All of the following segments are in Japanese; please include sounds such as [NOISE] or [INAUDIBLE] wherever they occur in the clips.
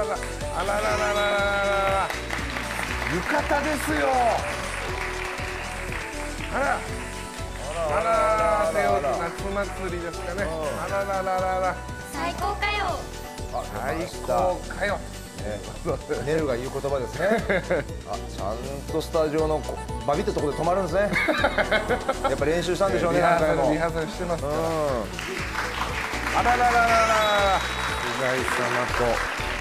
らららあらららららら。浴衣ですよ。あら。あら手を夏祭りですかねあららららら。最高かよ。最高かよ。ネルが言う言葉ですね。[LAUGHS] あちゃんとスタジオのこバビってところで止まるんですね。[LAUGHS] やっぱ練習したんでしょうねリハー何回もサルリハーサルしてます。からうん。あらららららら宇賀井様と。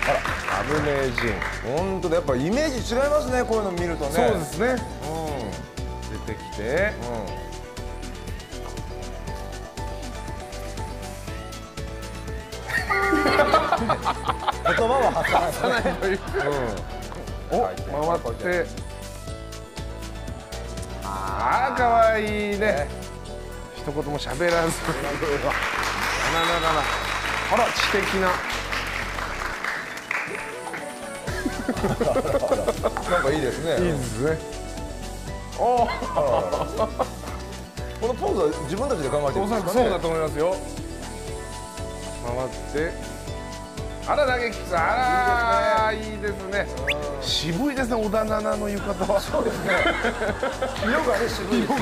あらラブ名人。本当だやっぱイメージ違いますねこういうの見るとね。そうですね。う出てきて。んうん。言葉は発さないというお回って。ああかわいいね。一言も喋らず。あららららあら知的な。なんかいいですね。いいですね。おおこのポーズは自分たちで考えてるおんですか？ねそうだと思いますよ。回って。あら投げキックあらいいですね。渋いですね織田七の浴衣は。そうですね。色がね渋いですね。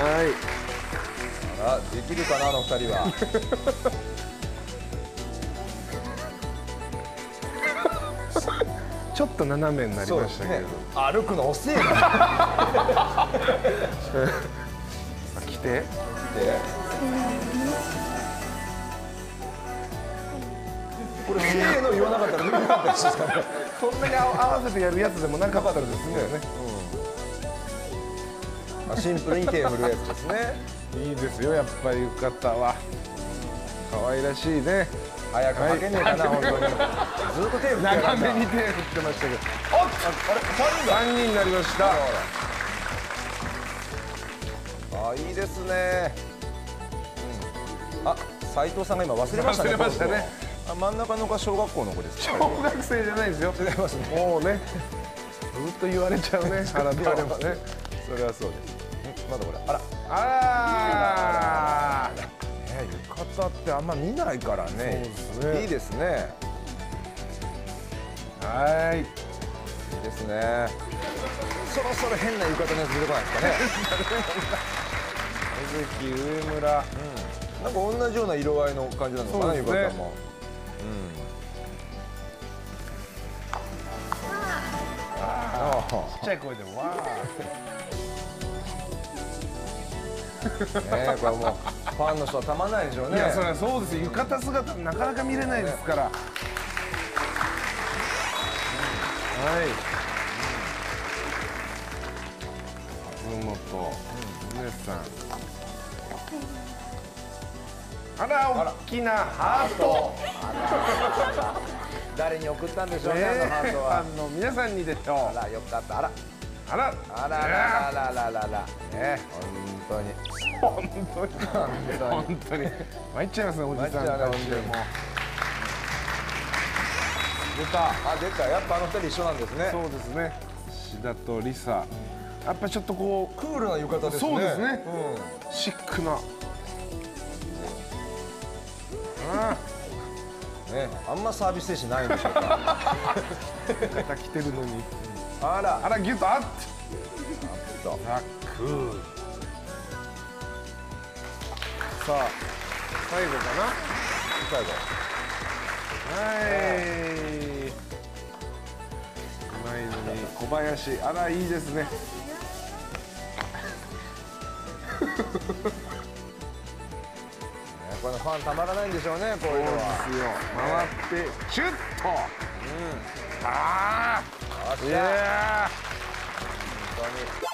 はいあらできるかなあの二人は。[LAUGHS] ちょっと斜めになりましたけど、歩くの遅えな。[LAUGHS] あ来て。これせーの言わなかったら無理だったですかね。そんなに合わせてやるやつでもなかったですね。あシンプルに手を振るやつですねいいですよやっぱり浴衣は。可愛らしいね。早くかけねえかな、本当に。ずっと手振って長なめに手振ってましたけど。ああれ三人だ3人になりました。あいいですね、うん、あ斉藤さんが今忘れましたね。忘れましたね。真ん中の子は小学校の子です小学生じゃないですよ。違いますねもうね。ずっと言われちゃうね腹立たれますねそれはそうです。ん。まだこれあらあらね浴衣ってあんま見ないからね。ね。いいですね。はい。いいですね。そろそろ変な浴衣のやつ出てこないですかね。[LAUGHS] 関上村。なんか同じような色合いの感じなのかな、ね浴衣も。あちっちゃい声でわあ、ね、これもうファンの人はたまんないでしょうね。ーいやそれはそうです浴衣姿なかなか見れないですから。はい。松本梅さん。あら大きなハート。誰に送ったんでしょうね、ねあのハートフは。ァンの皆さんにでしょう。あら、よかった。あら、あらあららららららら。ね、本当に。本当に本当に参っちゃいますねおじさんたちでも本出た。あ、出た。やっぱあの二人一緒なんですね。そうですね志田とリサやっぱりちょっとこうクールな浴衣ですね。そうですねうんシックなあね、あんまサービス精神ないんでしょうか。あ [LAUGHS] 浴衣着てるのにあら、あらギュッとあっ。てと楽さあ最後か最後。なはい。うまいのに。小林。あらいいですね。ね [LAUGHS] これファンたまらないんでしょうね、こういうのは。すよ。回ってシュッと。ああいよっしゃや本当に